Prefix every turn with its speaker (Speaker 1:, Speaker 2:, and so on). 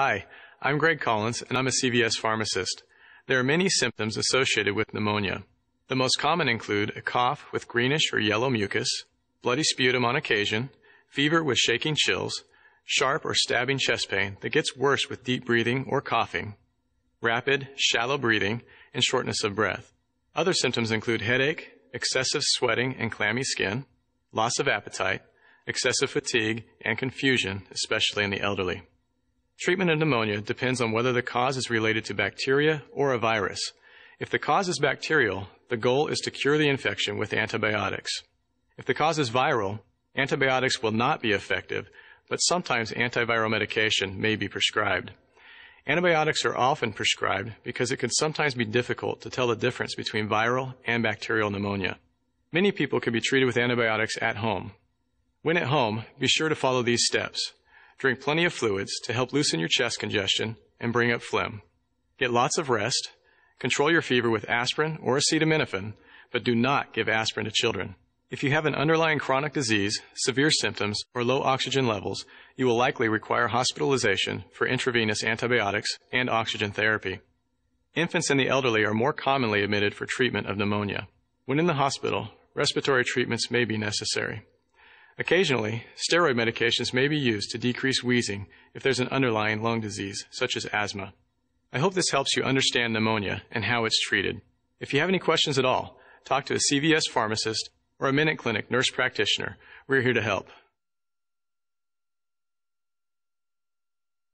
Speaker 1: Hi, I'm Greg Collins, and I'm a CVS pharmacist. There are many symptoms associated with pneumonia. The most common include a cough with greenish or yellow mucus, bloody sputum on occasion, fever with shaking chills, sharp or stabbing chest pain that gets worse with deep breathing or coughing, rapid, shallow breathing, and shortness of breath. Other symptoms include headache, excessive sweating and clammy skin, loss of appetite, excessive fatigue, and confusion, especially in the elderly. Treatment of pneumonia depends on whether the cause is related to bacteria or a virus. If the cause is bacterial, the goal is to cure the infection with antibiotics. If the cause is viral, antibiotics will not be effective, but sometimes antiviral medication may be prescribed. Antibiotics are often prescribed because it can sometimes be difficult to tell the difference between viral and bacterial pneumonia. Many people can be treated with antibiotics at home. When at home, be sure to follow these steps. Drink plenty of fluids to help loosen your chest congestion and bring up phlegm. Get lots of rest. Control your fever with aspirin or acetaminophen, but do not give aspirin to children. If you have an underlying chronic disease, severe symptoms, or low oxygen levels, you will likely require hospitalization for intravenous antibiotics and oxygen therapy. Infants and the elderly are more commonly admitted for treatment of pneumonia. When in the hospital, respiratory treatments may be necessary. Occasionally, steroid medications may be used to decrease wheezing if there's an underlying lung disease, such as asthma. I hope this helps you understand pneumonia and how it's treated. If you have any questions at all, talk to a CVS pharmacist or a Minute Clinic nurse practitioner. We're here to help.